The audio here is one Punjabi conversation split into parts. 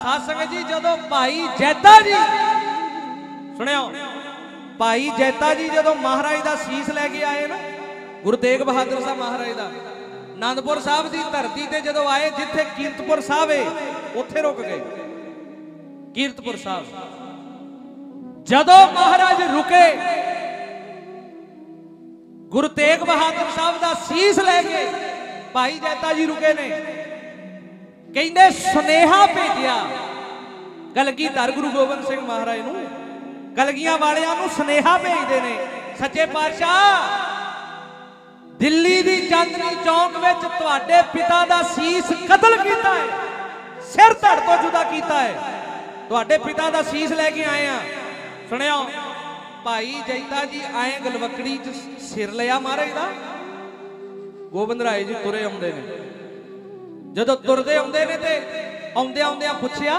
ਸਾਧ ਜੀ, ਜਦੋਂ ਭਾਈ ਜੈਤਾ ਜੀ, ਸੁਣਿਓ, ਭਾਈ ਜੈਤਾ ਜੀ ਜਦੋਂ ਮਹਾਰਾਜ ਦਾ ਸੀਸ ਲੈ ਕੇ ਆਏ ਨਾ, ਗੁਰੂ ਤੇਗ ਬਹਾਦਰ ਸਾਹਿਬ ਮਹਾਰਾਜ ਦਾ, ਆਨੰਦਪੁਰ ਸਾਹਿਬ ਦੀ ਧਰਤੀ ਤੇ ਜਦੋਂ ਆਏ, ਜਿੱਥੇ ਕੀਰਤਪੁਰ ਸਾਹਿਬ ਏ, ਉੱਥੇ ਰੁਕ ਗਏ। ਕੀਰਤਪੁਰ ਸਾਹਿਬ। ਜਦੋਂ ਮਹਾਰਾਜ ਰੁਕੇ, ਗੁਰੂ ਤੇਗ ਬਹਾਦਰ ਸਾਹਿਬ ਦਾ ਸੀਸ ਲੈ ਕੇ ਭਾਈ ਜੈਤਾ ਜੀ ਰੁਕੇ ਨੇ। ਕਹਿੰਦੇ ਸੁਨੇਹਾ ਭੇਜਿਆ। ਕਲਗੀਧਰ ਗੁਰੂ ਗੋਬਿੰਦ ਸਿੰਘ ਮਹਾਰਾਜ ਨੂੰ? ਕਲਗੀਆਂ ਵਾਲਿਆਂ ਨੂੰ ਸੁਨੇਹਾ ਭੇਜਦੇ ਨੇ। ਸੱਚੇ ਪਾਤਸ਼ਾਹ, ਦਿੱਲੀ ਦੀ ਚਾਂਦਨੀ ਚੌਂਕ ਵਿੱਚ ਤੁਹਾਡੇ ਪਿਤਾ ਦਾ ਸੀਸ ਕਤਲ ਕੀਤਾ ਹੈ। ਸਿਰ ਧੜ ਤੋਂ ਜੁਦਾ ਕੀਤਾ ਹੈ। ਤੁਹਾਡੇ ਪਿਤਾ ਦਾ ਸੀਸ ਲੈ ਕੇ ਆਏ ਆ। ਸੁਣਿਓ, ਭਾਈ ਜੈਤਾ ਜੀ ਆਏ ਗਲਵਕੜੀ ਚ ਸਿਰ ਲਿਆ ਮਹਾਰਾਜ ਦਾ। ਗੋਬਿੰਦ ਰਾਏ ਜੀ ਤੁਰੇ ਆਉਂਦੇ ਨੇ। ਜਦੋਂ ਤੁਰਦੇ ਆਉਂਦੇ ਨੇ ਤੇ ਆਉਂਦੇ ਆਉਂਦਿਆਂ ਪੁੱਛਿਆ,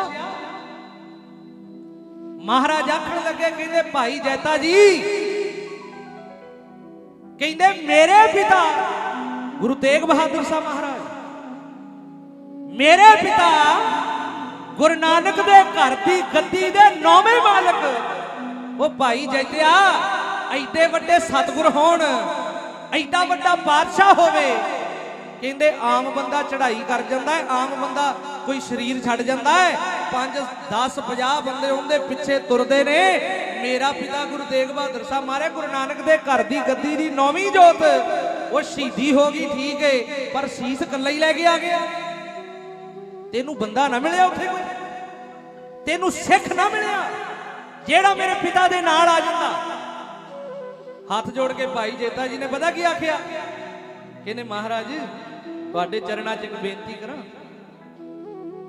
ਮਹਾਰਾਜ ਆਖਣ ਲੱਗੇ, ਕਹਿੰਦੇ, ਭਾਈ ਜੈਤਾ ਜੀ। ਕਹਿੰਦੇ, ਮੇਰੇ ਪਿਤਾ, ਗੁਰੂ ਤੇਗ ਬਹਾਦਰ ਸਾਹਿਬ ਮਹਾਰਾਜ, ਮੇਰੇ ਪਿਤਾ ਗੁਰੂ ਨਾਨਕ ਦੇ ਘਰ ਦੀ ਗੱਦੀ ਦੇ ਨੌਵੇਂ ਮਾਲਕ। ਉਹ ਭਾਈ ਜੈਤਿਆ, ਐਡੇ ਵੱਡੇ ਸਤਿਗੁਰ ਹੋਣ, ਐਡਾ ਵੱਡਾ ਬਾਦਸ਼ਾਹ ਹੋਵੇ ਕਹਿੰਦੇ ਆਮ ਬੰਦਾ ਚੜ੍ਹਾਈ ਕਰ ਜਾਂਦਾ ਹੈ, ਆਮ ਬੰਦਾ ਕੋਈ ਸਰੀਰ ਛੱਡ ਜਾਂਦਾ ਹੈ। 5 10 50 ਬੰਦੇ ਉਹਦੇ ਪਿੱਛੇ ਤੁਰਦੇ ਨੇ। ਮੇਰਾ ਪਿਤਾ ਗੁਰੂ ਤੇਗ ਬਹਾਦਰ ਸਾਹਿਬ ਮਾਰੇ ਗੁਰੂ ਨਾਨਕ ਦੇ ਘਰ ਦੀ ਗੱਦੀ ਦੀ ਨੌਵੀਂ ਜੋਤ। ਉਹ ਸ਼ਹੀਦੀ ਹੋ ਗਈ, ਠੀਕ ਏ, ਪਰ ਸੀਸ ਇਕੱਲਾ ਹੀ ਲੈ ਕੇ ਆ ਗਿਆ। ਤੈਨੂੰ ਬੰਦਾ ਨਾ ਮਿਲਿਆ ਉੱਥੇ ਕੋਈ। ਤੈਨੂੰ ਸਿੱਖ ਨਾ ਮਿਲਿਆ। ਜਿਹੜਾ ਮੇਰੇ ਪਿਤਾ ਦੇ ਨਾਲ ਆ ਜਾਂਦਾ। ਹੱਥ ਜੋੜ ਕੇ ਭਾਈ ਜੇਤਾ ਜੀ ਨੇ ਪਤਾ ਕੀ ਆਖਿਆ? ਕਹਿੰਦੇ ਮਹਾਰਾਜ ਤੁਹਾਡੇ ਚਰਨਾਂ 'ਚ ਇੱਕ ਬੇਨਤੀ ਕਰਾਂ।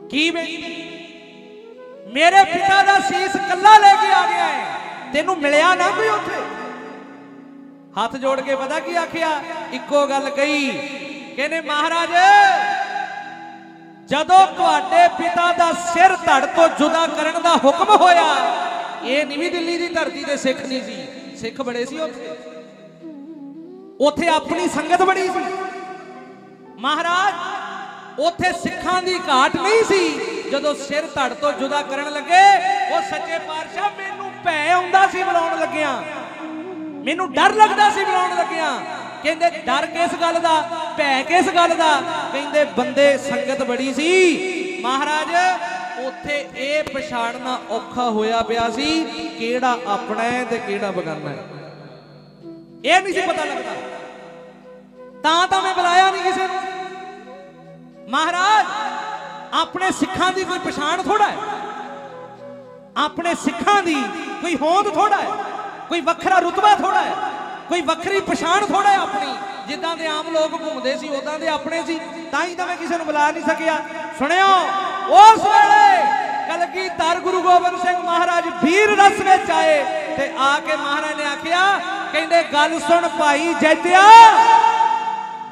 ਕੀ ਬੇਨਤੀ? ਮੇਰੇ ਪਿਤਾ ਦਾ ਸੀਸ ਕੱਲਾ ਲੈ ਕੇ ਆ ਗਿਆ ਹੈ। ਤੈਨੂੰ ਮਿਲਿਆ ਨਾ ਕੋਈ ਉੱਥੇ? ਹੱਥ ਜੋੜ ਕੇ ਪਤਾ ਕੀ ਆਖਿਆ? ਇੱਕੋ ਗੱਲ ਕਹੀ। ਕਹਿੰਦੇ, ਮਹਾਰਾਜ, ਜਦੋਂ ਤੁਹਾਡੇ ਪਿਤਾ ਦਾ ਸਿਰ ਧੜ ਤੋਂ ਜੁਦਾ ਕਰਨ ਦਾ ਹੁਕਮ ਹੋਇਆ, ਇਹ ਨਹੀਂ ਵੀ ਦਿੱਲੀ ਦੀ ਧਰਤੀ ਤੇ ਸਿੱਖ ਨਹੀਂ ਸੀ। ਸਿੱਖ ਬੜੇ ਸੀ ਉੱਥੇ। ਉੱਥੇ ਆਪਣੀ ਸੰਗਤ ਬੜੀ ਸੀ। ਮਹਾਰਾਜ, ਉੱਥੇ ਸਿੱਖਾਂ ਦੀ ਘਾਟ ਨਹੀਂ ਸੀ। ਜਦੋਂ ਸਿਰ ਧੜ ਤੋਂ ਜੁਦਾ ਕਰਨ ਲੱਗੇ, ਉਹ ਸੱਚੇ ਪਾਤਸ਼ਾਹ ਮੈਨੂੰ ਭੈ ਆਉਂਦਾ ਸੀ ਬੁਲਾਉਣ ਲੱਗਿਆਂ। ਮੈਨੂੰ ਡਰ ਲੱਗਦਾ ਸੀ ਬੁਲਾਉਣ ਲੱਗਿਆਂ। ਕਹਿੰਦੇ, ਡਰ ਕਿਸ ਗੱਲ ਦਾ? ਭੈ ਕਿਸ ਗੱਲ ਦਾ? ਕਹਿੰਦੇ, ਬੰਦੇ ਸੰਗਤ ਬੜੀ ਸੀ। ਮਹਾਰਾਜ, ਉੱਥੇ ਇਹ ਪਛਾਣਨਾ ਔਖਾ ਹੋਇਆ ਪਿਆ ਸੀ, ਕਿਹੜਾ ਆਪਣਾ ਹੈ ਤੇ ਕਿਹੜਾ ਬਗਾਨਾ ਹੈ। ਇਹ ਨਹੀਂ ਸੀ ਪਤਾ ਲੱਗਦਾ। ਤਾਂ ਤਾਂ ਮੈਂ ਬੁਲਾਇਆ ਨਹੀਂ ਕਿਸੇ ਨੂੰ। ਮਹਾਰਾਜ, ਆਪਣੇ ਸਿੱਖਾਂ ਦੀ ਕੋਈ ਪਛਾਣ ਥੋੜਾ ਹੈ? ਆਪਣੇ ਸਿੱਖਾਂ ਦੀ ਕੋਈ ਹੋਂਦ ਥੋੜਾ ਹੈ? ਕੋਈ ਵੱਖਰਾ ਰੁਤਬਾ ਥੋੜਾ ਹੈ? ਕੋਈ ਵੱਖਰੀ ਪਛਾਣ ਥੋੜਾ ਹੈ ਆਪਣੀ? ਜਿੱਦਾਂ ਦੇ ਆਮ ਲੋਕ ਘੁੰਮਦੇ ਸੀ, ਉਦਾਂ ਦੇ ਆਪਣੇ ਸੀ, ਤਾਂ ਹੀ ਤਾਂ ਮੈਂ ਕਿਸੇ ਨੂੰ ਬੁਲਾ ਨਹੀਂ ਸਕਿਆ। ਸੁਣਿਓ, ਉਸ ਵੇਲੇ ਕਲਗੀਧਰ ਗੁਰੂ ਗੋਬਿੰਦ ਸਿੰਘ ਮਹਾਰਾਜ ਵੀਰ ਰਸ ਵਿੱਚ ਆਏ ਤੇ ਆ ਕੇ ਮਹਾਰਾਜ ਨੇ ਆਖਿਆ, ਕਹਿੰਦੇ, ਗੱਲ ਸੁਣ ਭਾਈ ਜੈਤਿਆ,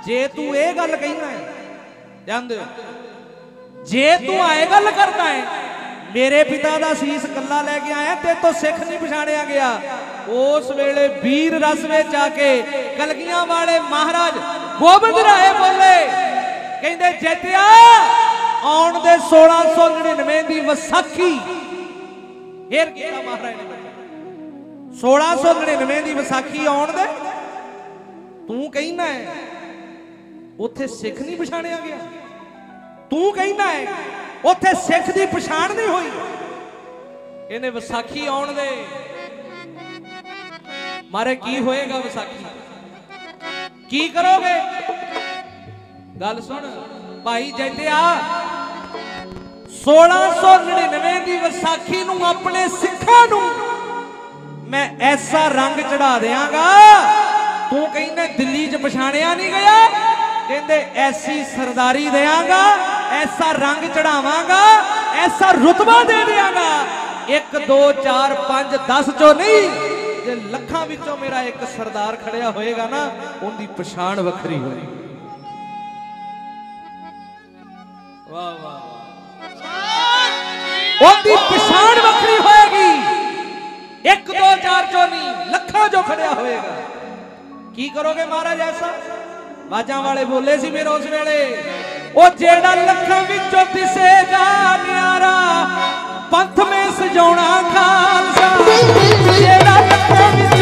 ਜੇ ਤੂੰ ਇਹ ਗੱਲ ਕਹਿਣਾ ਹੈ ਜਾਂਦੇ। ਜੇ ਤੂੰ ਆਏ ਗੱਲ ਕਰਦਾ ਹੈ ਮੇਰੇ ਪਿਤਾ ਦਾ ਸੀਸ ਕੱਲਾ ਲੈ ਕੇ ਆਇਆ ਤੇ ਤੋਂ ਸਿੱਖ ਨਹੀਂ ਪਛਾਣਿਆ ਗਿਆ। ਉਸ ਵੇਲੇ ਵੀਰ ਰਸ ਵਿੱਚ ਆ ਕੇ ਕਲਗੀਆਂ ਵਾਲੇ ਮਹਾਰਾਜ ਗੋਬਿੰਦ ਰਾਏ ਬੋਲੇ, ਕਹਿੰਦੇ, ਜੈਤਿਆ, ਆਉਣ ਦੇ 1699 ਦੀ ਵਿਸਾਖੀ। ਫੇਰ ਕੀਤਾ ਮਹਾਰਾਜ ਨੇ? 1699 ਦੀ ਵਿਸਾਖੀ ਆਉਣ ਦੇ? ਤੂੰ ਕਹਿੰਦਾ ਹੈ ਉੱਥੇ ਸਿੱਖ ਨਹੀਂ ਪਛਾਣਿਆ ਗਿਆ। ਤੂੰ ਕਹਿੰਦਾ ਹੈ, ਉੱਥੇ ਸਿੱਖ ਦੀ ਪਛਾਣ ਨਹੀਂ ਹੋਈ। ਇਹਨੇ ਵਿਸਾਖੀ ਆਉਣ ਦੇ। ਮਾਰੇ, ਕੀ ਹੋਏਗਾ ਵਿਸਾਖੀ? ਕੀ ਕਰੋਗੇ? ਗੱਲ ਸੁਣ, ਭਾਈ ਜੈਤਿਆ 1699 ਦੀ ਵਿਸਾਖੀ ਨੂੰ ਆਪਣੇ ਸਿੱਖਾਂ ਨੂੰ ਮੈਂ ਐਸਾ ਰੰਗ ਚੜਾ ਦਿਆਂਗਾ। ਤੂੰ ਕਹਿੰਦਾ, ਦਿੱਲੀ 'ਚ ਪਛਾਣਿਆ ਨਹੀਂ ਗਿਆ? ਕਹਿੰਦੇ, ਐਸੀ ਸਰਦਾਰੀ ਦੇਵਾਂਗਾ ਐਸਾ ਰੰਗ ਚੜਾਵਾਂਗਾ, ਐਸਾ ਰੁਤਬਾ ਦੇ ਦੇਵਾਂਗਾ 1 2 4 5 10 ਚੋਂ ਨਹੀਂ, ਜੇ ਲੱਖਾਂ ਵਿੱਚੋਂ ਮੇਰਾ ਇੱਕ ਸਰਦਾਰ ਖੜਿਆ ਹੋਏਗਾ ਨਾ, ਉਹਦੀ ਪਛਾਣ ਵੱਖਰੀ ਹੋਏਗੀ। ਵਾਹ ਵਾਹ ਉਹਦੀ ਪਛਾਣ ਵੱਖਰੀ ਹੋਏਗੀ। 1 2 4 ਚੋਂ ਨਹੀਂ, ਲੱਖਾਂ ਜੋ ਖੜਿਆ ਹੋਏਗਾ। ਕੀ ਕਰੋਗੇ ਮਹਾਰਾਜ ਐਸਾ? ਬਾਜਾਂ ਵਾਲੇ ਬੋਲੇ ਸੀ ਮੇਰੇ ਉਸ ਵੇਲੇ। ਉਹ ਜਿਹੜਾ ਲੱਖਾਂ ਵਿੱਚੋਂ ਦਿਸੇਗਾ ਨਿਆਰਾ ਪੰਥ ਮੇ ਸਜਾਉਣਾ ਖਾਲਸਾ। ਜਿਹੜਾ ਲੱਖਾਂ ਵਿੱਚੋਂ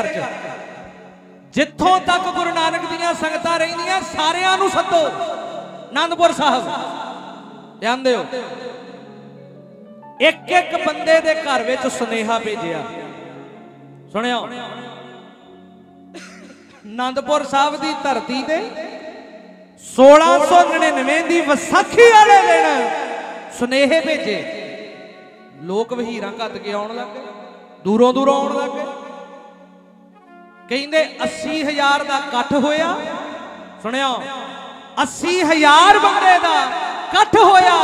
ਘਰ 'ਚ। ਜਿੱਥੋਂ ਤੱਕ ਗੁਰੂ ਨਾਨਕ ਦੀਆਂ ਸੰਗਤਾਂ ਰਹਿੰਦੀਆਂ, ਸਾਰਿਆਂ ਨੂੰ ਸੱਦੋ। ਆਨੰਦਪੁਰ ਸਾਹਿਬ। ਜਾਂਦੇ ਹੋ। ਇੱਕ ਇੱਕ ਬੰਦੇ ਦੇ ਘਰ ਵਿੱਚ ਸੁਨੇਹਾ ਭੇਜਿਆ। ਸੁਣਿਓ। ਆਨੰਦਪੁਰ ਸਾਹਿਬ ਦੀ ਧਰਤੀ ਤੇ 1699 ਦੀ ਵਿਸਾਖੀ ਵਾਲੇ ਦਿਨ ਸੁਨੇਹੇ ਭੇਜੇ। ਲੋਕ ਵਹੀਰਾਂ ਘੱਤ ਕੇ ਆਉਣ ਲੱਗੇ ਦੂਰੋਂ ਦੂਰੋਂ ਆਉਣ ਲੱਗੇ ਕਹਿੰਦੇ 80000 ਦਾ ਇਕੱਠ ਹੋਇਆ। ਸੁਣਿਓ 80000 ਬੰਦੇ ਦਾ ਇਕੱਠ ਹੋਇਆ।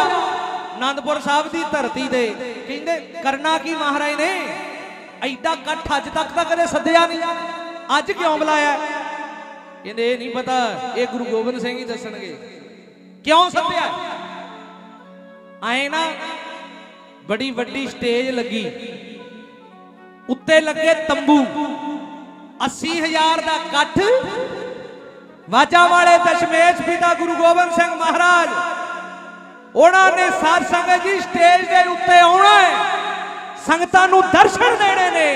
ਆਨੰਦਪੁਰ ਸਾਹਿਬ ਦੀ ਧਰਤੀ ਤੇ ਕਹਿੰਦੇ, ਕਰਨਾ ਕੀ ਮਹਾਰਾਜ ਨੇ? ਐਡਾ ਇਕੱਠ ਅੱਜ ਤੱਕ ਤਾਂ ਕਦੇ ਸੱਦਿਆ ਨਹੀਂ। ਅੱਜ ਕਿਉਂ ਬੁਲਾਇਆ? ਕਹਿੰਦੇ, ਇਹ ਨਹੀਂ ਪਤਾ, ਇਹ ਗੁਰੂ ਗੋਬਿੰਦ ਸਿੰਘ ਹੀ ਦੱਸਣਗੇ। ਕਿਉਂ ਸੱਦਿਆ? ਆਏ ਨਾ, ਬੜੀ ਵੱਡੀ ਸਟੇਜ ਲੱਗੀ। ਉੱਤੇ ਲੱਗੇ ਤੰਬੂ। 80000 ਦਾ ਇਕੱਠ ਵਾਜਾ ਵਾਲੇ ਦਸ਼ਮੇਸ਼ ਪਿਤਾ ਗੁਰੂ ਗੋਬਿੰਦ ਸਿੰਘ ਮਹਾਰਾਜ, ਉਹਨਾਂ ਨੇ ਸਾਧ ਸੰਗਤ ਜੀ ਸਟੇਜ ਦੇ ਉੱਤੇ ਆਉਣਾ ਹੈ। ਸੰਗਤਾਂ ਨੂੰ ਦਰਸ਼ਨ ਦੇਣੇ ਨੇ।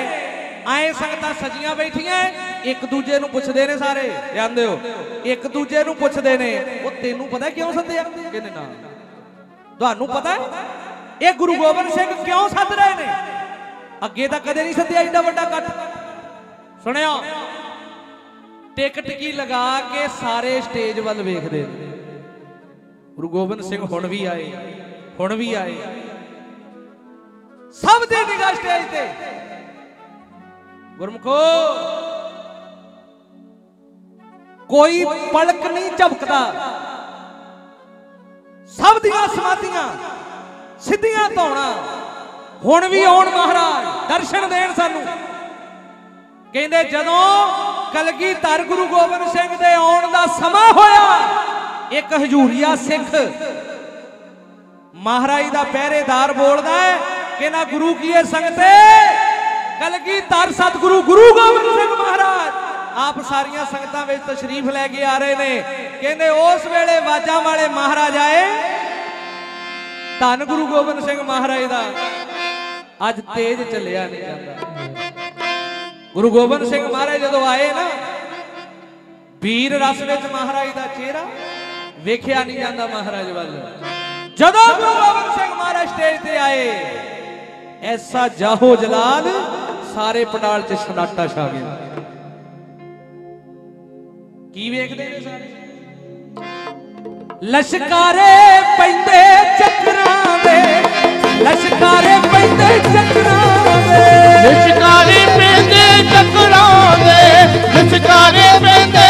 ਆਏ ਸੰਗਤਾਂ ਸਜੀਆਂ ਬੈਠੀਆਂ ਇੱਕ ਦੂਜੇ ਨੂੰ ਪੁੱਛਦੇ ਨੇ ਸਾਰੇ, ਜਾਂਦੇ ਹੋ? ਇੱਕ ਦੂਜੇ ਨੂੰ ਪੁੱਛਦੇ ਨੇ, ਉਹ ਤੈਨੂੰ ਪਤਾ ਕਿਉਂ ਸੱਦਿਆ ਕਹਿੰਦੇ ਨਾ। ਤੁਹਾਨੂੰ ਪਤਾ ਇਹ ਗੁਰੂ ਗੋਬਿੰਦ ਸਿੰਘ ਕਿਉਂ ਸੱਦ ਰਹੇ ਨੇ? ਅੱਗੇ ਤਾਂ ਕਦੇ ਨਹੀਂ ਸੱਦਿਆ ਇੰਨਾ ਵੱਡਾ ਇਕੱਠ ਸੁਣਿਓ। ਟਿਕਟ ਕੀ ਲਗਾ ਕੇ ਸਾਰੇ ਸਟੇਜ ਵੱਲ ਵੇਖਦੇ ਨੇ? ਗੁਰੂ ਗੋਬਿੰਦ ਸਿੰਘ ਹੁਣ ਵੀ ਆਏ, ਹੁਣ ਵੀ ਆਏ। ਸਭ ਦੀ ਨਿਗਾਹ ਸਟੇਜ ਤੇ। ਗੁਰਮਖੋ, ਕੋਈ ਪਲਕ ਨਹੀਂ ਝਪਕਦਾ। ਸਭ ਦੀਆਂ ਸਮਾਧੀਆਂ ਸਿੱਧੀਆਂ ਧੌਣਾ। ਹੁਣ ਵੀ ਆਉਣ ਮਹਾਰਾਜ, ਦਰਸ਼ਨ ਦੇਣ ਸਾਨੂੰ। ਕਹਿੰਦੇ ਜਦੋਂ ਕਲਗੀਧਰ ਗੁਰੂ ਗੋਬਿੰਦ ਸਿੰਘ ਦੇ ਆਉਣ ਦਾ ਸਮਾਂ ਹੋਇਆ, ਇੱਕ ਹਜੂਰੀਆ ਸਿੱਖ ਮਹਾਰਾਜ ਦਾ ਪਹਿਰੇਦਾਰ ਬੋਲਦਾ ਹੈ ਕਿ ਨਾ ਗੁਰੂ ਕੀਏ ਸੰਗਤੇ? ਕਲਗੀਧਰ ਸਤਿਗੁਰੂ ਗੁਰੂ ਗੋਬਿੰਦ ਸਿੰਘ ਮਹਾਰਾਜ। ਆਪ ਸਾਰੀਆਂ ਸੰਗਤਾਂ ਵਿੱਚ ਤਸ਼ਰੀਫ ਲੈ ਕੇ ਆ ਰਹੇ ਨੇ। ਕਹਿੰਦੇ ਉਸ ਵੇਲੇ ਵਾਜਾਂ ਵਾਲੇ ਮਹਾਰਾਜ ਆਏ। ਧੰਨ ਗੁਰੂ ਗੋਬਿੰਦ ਸਿੰਘ ਮਹਾਰਾਜ ਦਾ। ਅੱਜ ਤੇਜ ਚੱਲਿਆ ਨਹੀਂ ਜਾਂਦਾ। ਗੁਰੂ ਗੋਬਿੰਦ ਸਿੰਘ ਮਹਾਰਾਜ ਜਦੋਂ ਆਏ ਨਾ ਵੀਰ ਰਸ ਵਿੱਚ ਮਹਾਰਾਜ ਦਾ ਚਿਹਰਾ ਵੇਖਿਆ ਨਹੀਂ ਜਾਂਦਾ ਮਹਾਰਾਜ ਵੱਲ। ਜਦੋਂ ਗੁਰੂ ਗੋਬਿੰਦ ਸਿੰਘ ਮਹਾਰਾਜ ਸਟੇਜ ਤੇ ਆਏ, ਐਸਾ ਜਾਹੋ ਜਲਾਲ ਸਾਰੇ ਪੰਡਾਲ 'ਚ ਸਨਾਟਾ ਛਾ ਗਿਆ। ਕੀ ਵੇਖਦੇ ਨੇ ਸਾਰੇ? ਲਸ਼ਕਾਰੇ ਪੈਂਦੇ ਚੱਕਰਾਂ ਦੇ, ਲਸ਼ਕਾਰੇ ਪੈਂਦੇ ਚੱਕਰਾਂ ਦੇ। ਚੱਕਰਾਂ ਦੇ ਪੈਂਦੇ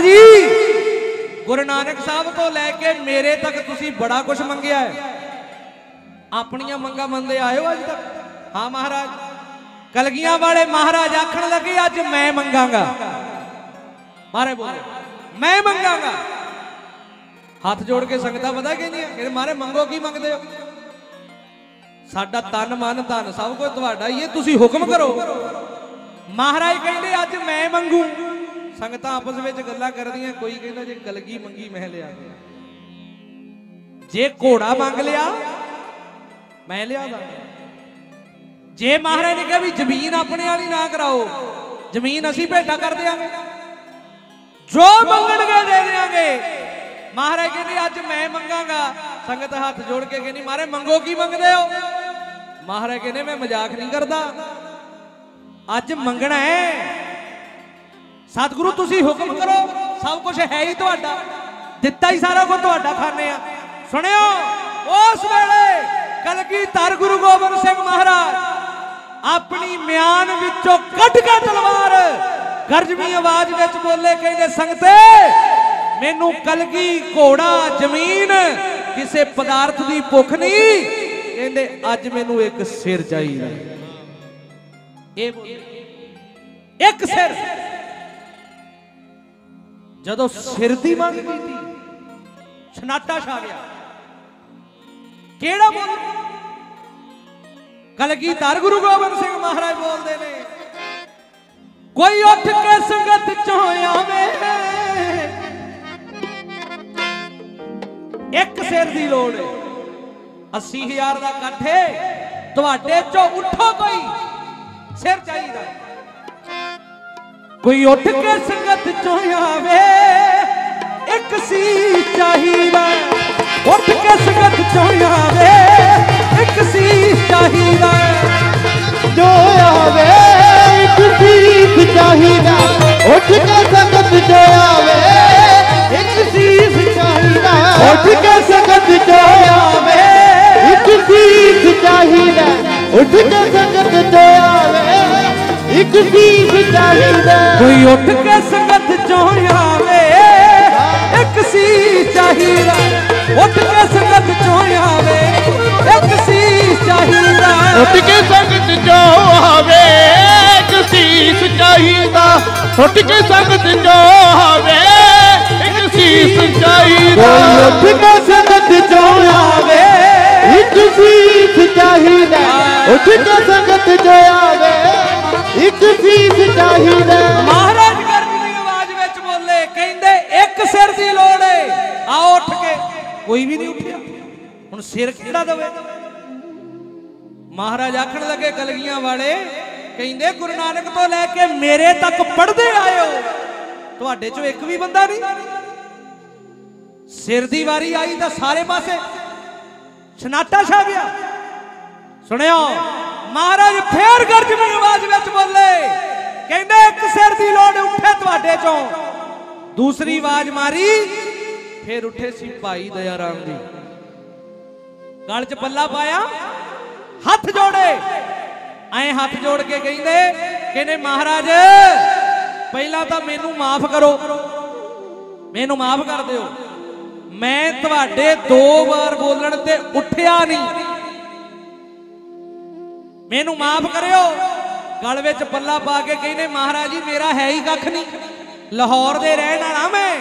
ਕਹਿੰਦੇ ਜੀ। ਗੁਰੂ ਨਾਨਕ ਸਾਹਿਬ ਤੋਂ ਲੈ ਕੇ ਮੇਰੇ ਤੱਕ ਤੁਸੀਂ ਬੜਾ ਕੁਝ ਮੰਗਿਆ ਹੈ। ਆਪਣੀਆਂ ਮੰਗਾਂ ਮੰਨਦੇ ਆਇਓ ਅੱਜ ਤੱਕ। ਹਾਂ ਮਹਾਰਾਜ। ਕਲਗੀਆਂ ਵਾਲੇ ਮਹਾਰਾਜ ਆਖਣ ਲੱਗੇ, ਅੱਜ ਮੈਂ ਮੰਗਾਂਗਾ। ਮਾਰੇ ਬੋਲੇ। ਮੈਂ ਮੰਗਾਂਗਾ। ਹੱਥ ਜੋੜ ਕੇ ਸੰਗਤਾਂ ਪਤਾ ਕਹਿੰਦੀਆਂ? ਕਿ ਮਾਰੇ, ਮੰਗੋ ਕੀ ਮੰਗਦੇ ਹੋ? ਸਾਡਾ ਤਨ, ਮਨ, ਧਨ ਸਭ ਕੁਝ ਤੁਹਾਡਾ ਹੀ ਹੈ, ਤੁਸੀਂ ਹੁਕਮ ਕਰੋ। ਮਹਾਰਾਜ ਕਹਿੰਦੇ, ਅੱਜ ਮੈਂ ਮੰਗੂ। ਸੰਗਤਾਂ ਆਪਸ ਵਿੱਚ ਗੱਲਾਂ ਕਰਦੀਆਂ, ਕੋਈ ਕਹਿੰਦਾ ਜੇ ਗਲਗੀ ਮੰਗੀ ਮੈਂ ਲਿਆ ਜੇ ਘੋੜਾ ਮੰਗ ਲਿਆ, ਮੈਂ ਲਿਆ ਦਾਂ। ਜੇ ਮਹਾਰਾਜ ਨੇ ਕਿਹਾ ਵੀ ਜ਼ਮੀਨ ਆਪਣੇ ਵਾਲੀ ਨਾ ਕਰਾਓ, ਜ਼ਮੀਨ ਅਸੀਂ ਭੇਟਾ ਕਰ ਦਿਆਂਗੇ। ਜੋ ਮੰਗਣਗੇ ਦੇ ਦੇਾਂਗੇ ਮਹਾਰਾਜ ਕਹਿੰਦੇ, ਅੱਜ ਮੈਂ ਮੰਗਾਂਗਾ। ਸੰਗਤ ਹੱਥ ਜੋੜ ਕੇ ਕਹਿੰਦੀ, ਮਹਾਰਾਜ, ਮੰਗੋ ਕੀ ਮੰਗਦੇ ਹੋ? ਮਹਾਰਾਜ ਕਹਿੰਦੇ, ਮੈਂ ਮਜ਼ਾਕ ਨਹੀਂ ਕਰਦਾ। ਅੱਜ ਮੰਗਣਾ ਹੈ। ਸਤਿਗੁਰੂ, ਤੁਸੀਂ ਹੁਕਮ ਕਰੋ। ਸਭ ਕੁਝ ਹੈ ਹੀ ਤੁਹਾਡਾ। ਦਿੱਤਾ ਹੀ ਸਾਰਾ ਕੁਝ ਤੁਹਾਡਾ ਖਾਨੇ ਆ। ਸੁਣਿਓ, ਉਸ ਵੇਲੇ ਕਲਗੀ ਗੁਰੂ ਗੋਬਿੰਦ ਸਿੰਘ ਮਹਾਰਾਜ ਆਪਣੀ ਮਿਆਨ ਵਿੱਚੋਂ ਕੱਢ ਕੇ ਤਲਵਾਰ ਗਰਜਵੀਂ ਆਵਾਜ਼ ਵਿੱਚ ਬੋਲੇ ਕਹਿੰਦੇ, ਸੰਗਤੇ, ਮੈਨੂੰ ਕਲਗੀ ਘੋੜਾ, ਜ਼ਮੀਨ ਕਿਸੇ ਪਦਾਰਥ ਦੀ ਭੁੱਖ ਨਹੀਂ। ਕਹਿੰਦੇ, ਅੱਜ ਮੈਨੂੰ ਇੱਕ ਸਿਰ ਚਾਹੀਦਾ। ਇਹ ਇੱਕ ਸਿਰ। ਜਦੋਂ ਸਿਰ ਦੀ ਮੰਗ ਕੀਤੀ, ਛਨਾਟਾ ਛਾ ਗਿਆ ਕਿਹੜਾ ਬੋਲ? ਕਲਗੀ ਧਰ ਗੁਰੂ ਗੋਬਿੰਦ ਸਿੰਘ ਮਹਾਰਾਜ ਬੋਲਦੇ ਨੇ, ਕੋਈ ਉੱਠ ਕੇ ਸੰਗਤ ਚੋਂ ਆਵੇ। ਇੱਕ ਸਿਰ ਦੀ ਲੋੜ ਹੈ 80000 ਦਾ ਇਕੱਠੇ ਤੁਹਾਡੇ ਚੋਂ ਉੱਠੋ ਕੋਈ। ਸਿਰ ਚਾਹੀਦਾ। ਕੋਈ ਉੱਠ ਕੇ ਸੰਗਤ ਚੋਂ ਆਵੇ ਇੱਕ ਸੀ ਚਾਹੀਦਾ। ਉੱਠ ਕੇ ਸੰਗਤ ਚੋਂ ਆਵੇ ਇੱਕ ਸੀ ਚਾਹੀਦਾ। ਜੋ ਆਵੇ ਇੱਕ ਸੀਸ ਚਾਹੀਦਾ। ਉੱਠ ਕੇ ਸੰਗਤ ਜੋ ਆਵੇ ਇੱਕ ਸੀਸ ਚਾਹੀਦਾ। ਉੱਠ ਕੇ ਸੰਗਤ ਜੋ ਆਵੇ ਇੱਕ ਸੀਸ ਚਾਹੀਦਾ। ਉੱਠ ਕੇ ਸੀਸ ਚਾਹੀਦਾ। ਕੋਈ ਉੱਠ ਕੇ ਸੰਗਤ ਚੋਂ ਆਵੇ ਇੱਕ ਸੀ ਚਾਹੀਦਾ। ਉੱਠ ਕੇ ਸੰਗਤ ਚੋਂ ਆਵੇ ਇੱਕ ਸੀ ਚਾਹੀਦਾ। ਉੱਠ ਕੇ ਸੰਗਤ ਜੋ ਆਵੇ ਇੱਕ ਸੀਸ ਚਾਹੀਦਾ। ਉੱਠ ਕੇ ਸੰਗਤ ਜੋ ਆਵੇ ਇੱਕ ਸੀਸ ਚਾਹੀਦਾ। ਉੱਠ ਕੇ ਸੰਗਤ ਜੋ ਆਵੇ ਇੱਕ ਸੀਸ ਚਾਹੀਦਾ। ਉੱਠ ਕੇ ਸੰਗਤ ਜੋ ਆਵੇ ਇੱਕ ਸੀਸ ਚਾਹੀਦਾ। ਮਹਾਰਾਜ ਗਰਜ ਦੀ ਆਵਾਜ਼ ਵਿੱਚ ਬੋਲੇ, ਕਹਿੰਦੇ, ਇੱਕ ਸਿਰ ਦੀ ਲੋੜ ਏ। ਆਓ ਉੱਠ ਕੇ। ਕੋਈ ਵੀ ਨਹੀਂ ਉੱਠਿਆ। ਹੁਣ ਸਿਰ ਕਿਹੜਾ ਦਵੇ? ਮਹਾਰਾਜ ਆਖਣ ਲੱਗੇ, ਕਲਗੀਆਂ ਵਾਲੇ, ਕਹਿੰਦੇ, ਗੁਰੂ ਨਾਨਕ ਤੋਂ ਲੈ ਕੇ ਮੇਰੇ ਤੱਕ ਪੜਦੇ ਆਇਓ। ਤੁਹਾਡੇ ਚੋਂ ਇੱਕ ਵੀ ਬੰਦਾ ਨਹੀਂ। ਸਿਰ ਦੀ ਵਾਰੀ ਆਈ ਤਾਂ ਸਾਰੇ ਪਾਸੇ। ਸਨਾਟਾ ਛਾ ਗਿਆ। ਸੁਣਿਓ। ਮਹਾਰਾਜ ਫੇਰ ਗਰਜਵੀਂ ਆਵਾਜ਼ ਵਿੱਚ ਬੋਲੇ। ਕਹਿੰਦੇ, ਇੱਕ ਸਿਰ ਦੀ ਲੋੜ ਉੱਠੇ ਤੁਹਾਡੇ ਚੋਂ। ਦੂਸਰੀ ਆਵਾਜ਼ ਮਾਰੀ, ਫੇਰ ਉੱਠੇ ਸੀ ਭਾਈ ਦਇਆ ਰਾਮ ਜੀ। ਗਲ 'ਚ ਪੱਲਾ ਪਾਇਆ, ਹੱਥ ਜੋੜੇ। ਐ ਹੱਥ ਜੋੜ ਕੇ ਕਹਿੰਦੇ ਕਹਿੰਦੇ, ਮਹਾਰਾਜ, ਪਹਿਲਾਂ ਤਾਂ ਮੈਨੂੰ ਮਾਫ ਕਰੋ। ਮੈਨੂੰ ਮਾਫ ਕਰ ਦਿਓ। ਮੈਂ ਤੁਹਾਡੇ ਦੋ ਵਾਰ ਬੋਲਣ ਤੇ ਉੱਠਿਆ ਨਹੀਂ। ਮੈਨੂੰ ਮਾਫ ਕਰਿਓ। ਗਲ ਵਿੱਚ ਪੱਲਾ ਪਾ ਕੇ ਕਹਿੰਦੇ, ਮਹਾਰਾਜ ਜੀ, ਮੇਰਾ ਹੈ ਹੀ ਕੱਖ ਨਹੀਂ। ਲਾਹੌਰ ਦੇ ਰਹਿਣ ਵਾਲਾ ਮੈਂ।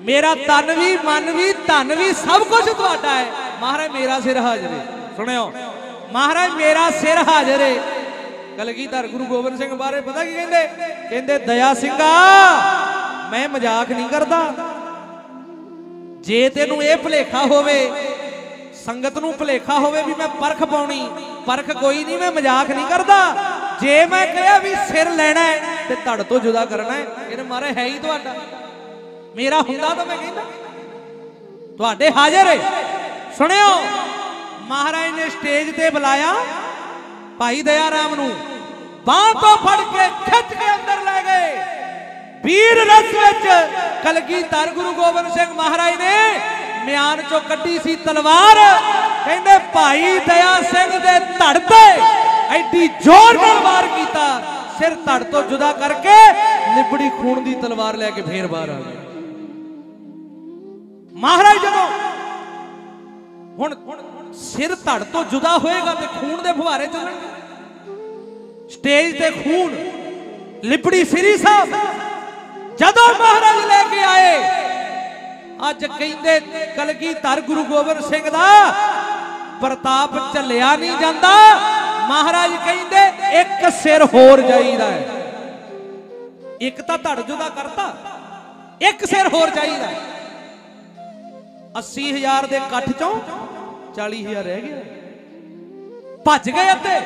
ਮੇਰਾ ਤਨ ਵੀ, ਮਨ ਵੀ, ਧਨ ਵੀ ਸਭ ਕੁਝ ਤੁਹਾਡਾ ਹੈ। ਮਹਾਰਾਜ, ਮੇਰਾ ਸਿਰ ਹਾਜ਼ਰ ਹੈ ਸੁਣਿਓ। ਮਹਾਰਾਜ, ਮੇਰਾ ਸਿਰ ਹਾਜ਼ਰ ਹੈ ਕਲਗੀਧਰ ਗੁਰੂ ਗੋਬਿੰਦ ਸਿੰਘ ਬਾਰੇ ਪਤਾ ਕੀ ਕਹਿੰਦੇ? ਕਹਿੰਦੇ, ਦਇਆ ਸਿੰਘਾ, ਮੈਂ ਮਜ਼ਾਕ ਨਹੀਂ ਕਰਦਾ। ਜੇ ਤੈਨੂੰ ਇਹ ਭੁਲੇਖਾ ਹੋਵੇ, ਸੰਗਤ ਨੂੰ ਭੁਲੇਖਾ ਹੋਵੇ ਵੀ ਮੈਂ ਪਰਖ ਪਾਉਣੀ ਫ਼ਰਕ ਕੋਈ ਨਹੀਂ, ਮੈਂ ਮਜ਼ਾਕ ਨਹੀਂ ਕਰਦਾ। ਜੇ ਮੈਂ ਕਿਹਾ ਵੀ ਸਿਰ ਲੈਣਾ ਹੈ ਤੇ ਧੜ ਤੋਂ ਜੁਦਾ ਕਰਨਾ ਹੈ ਇਹਨੇ ਮਾਰੇ ਹੈ ਹੀ ਤੁਹਾਡਾ। ਮੇਰਾ ਹੁੰਦਾ ਤਾਂ ਮੈਂ ਕਹਿੰਦਾ। ਤੁਹਾਡੇ ਹਾਜ਼ਰ ਹੈ। ਸੁਣਿਓ, ਮਹਾਰਾਜ ਨੇ ਸਟੇਜ ਤੇ ਬੁਲਾਇਆ, ਭਾਈ ਦਇਆ ਰਾਮ ਨੂੰ। ਬਾਹ ਤੋਂ ਫੜ ਕੇ ਖਿੱਚ ਕੇ ਅੰਦਰ ਲੈ ਗਏ। ਵੀਰ ਰਸ ਵਿੱਚ ਕਲਗੀ ਧਰ ਗੁਰੂ ਗੋਬਿੰਦ ਸਿੰਘ ਮਹਾਰਾਜ ਨੇ ਮਿਆਨ ਚੋਂ ਕੱਢੀ ਸੀ ਤਲਵਾਰ। ਕਹਿੰਦੇ ਭਾਈ ਦਇਆ ਸਿੰਘ ਦੇ ਧੜ ਤੇ ਐਡੀ ਜ਼ੋਰ ਨਾਲ ਵਾਰ ਕੀਤਾ। ਸਿਰ ਧੜ ਤੋਂ ਜੁਦਾ ਕਰਕੇ ਲਿਬੜੀ ਖੂਨ ਦੀ ਤਲਵਾਰ ਲੈ ਕੇ ਫੇਰ ਬਾਹਰ ਆ ਗਿਆ ਮਹਾਰਾਜ ਜਦੋਂ ਹੁਣ ਸਿਰ ਧੜ ਤੋਂ ਜੁਦਾ ਹੋਏਗਾ ਤੇ ਖੂਨ ਦੇ ਫੁਹਾਰੇ ਚੱਲਣਗੇ ਸਟੇਜ ਤੇ ਖੂਨ, ਲਿਬੜੀ ਸ੍ਰੀ ਸਾਹਿਬ, ਜਦੋਂ ਮਹਾਰਾਜ ਲੈ ਕੇ ਆਏ, ਅੱਜ ਕਹਿੰਦੇ ਕਲਗੀ ਧਰ ਗੁਰੂ ਗੋਬਿੰਦ ਸਿੰਘ ਦਾ ਪ੍ਰਤਾਪ ਝੱਲਿਆ ਨਹੀਂ ਜਾਂਦਾ। ਮਹਾਰਾਜ ਕਹਿੰਦੇ, ਇੱਕ ਸਿਰ ਹੋਰ ਚਾਹੀਦਾ ਹੈ। ਇੱਕ ਤਾਂ ਧੜ ਜੁਦਾ ਕਰਤਾ। ਇੱਕ ਸਿਰ ਹੋਰ ਚਾਹੀਦਾ 80000 ਦੇ ਇਕੱਠ ਚੋਂ 40000 ਰਹਿ ਗਿਆ। ਭੱਜ ਗਏ ਅੱਧੇ।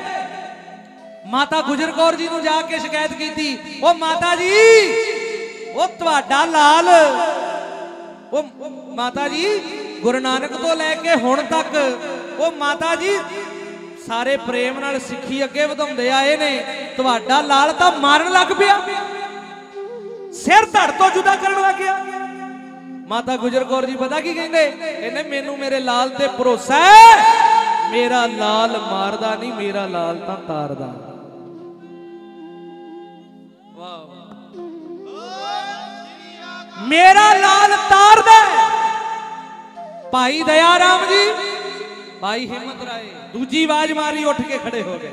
ਮਾਤਾ ਗੁਜਰ ਕੌਰ ਜੀ ਨੂੰ ਜਾ ਕੇ ਸ਼ਿਕਾਇਤ ਕੀਤੀ, ਉਹ ਮਾਤਾ ਜੀ, ਉਹ ਤੁਹਾਡਾ ਲਾਲ। ਉਹ ਮਾਤਾ ਜੀ, ਗੁਰੂ ਨਾਨਕ ਤੋਂ ਲੈ ਕੇ ਹੁਣ ਤੱਕ ਉਹ ਮਾਤਾ ਜੀ, ਸਾਰੇ ਪ੍ਰੇਮ ਨਾਲ ਸਿੱਖੀ ਅੱਗੇ ਵਧਾਉਂਦੇ ਆਏ ਨੇ। ਤੁਹਾਡਾ ਲਾਲ ਤਾਂ ਮਾਰਨ ਲੱਗ ਪਿਆ। ਸਿਰ ਧੜ ਤੋਂ ਜੁਦਾ ਕਰਨ ਲੱਗ ਗਿਆ। ਮਾਤਾ ਗੁਜਰ ਕੌਰ ਜੀ, ਪਤਾ ਕੀ ਕਹਿੰਦੇ? ਕਹਿੰਦੇ, ਮੈਨੂੰ ਮੇਰੇ ਲਾਲ ਤੇ ਭਰੋਸਾ ਹੈ। ਮੇਰਾ ਲਾਲ ਮਾਰਦਾ ਨਹੀਂ, ਮੇਰਾ ਲਾਲ ਤਾਂ ਤਾਰਦਾ। ਮੇਰਾ ਲਾਲ ਤਾਰਦਾ ਭਾਈ ਦਇਆ ਰਾਮ ਜੀ ਭਾਈ ਹਿੰਮਤ ਰਾਏ, ਦੂਜੀ ਆਵਾਜ਼ ਮਾਰੀ, ਉੱਠ ਕੇ ਖੜੇ ਹੋ ਗਏ।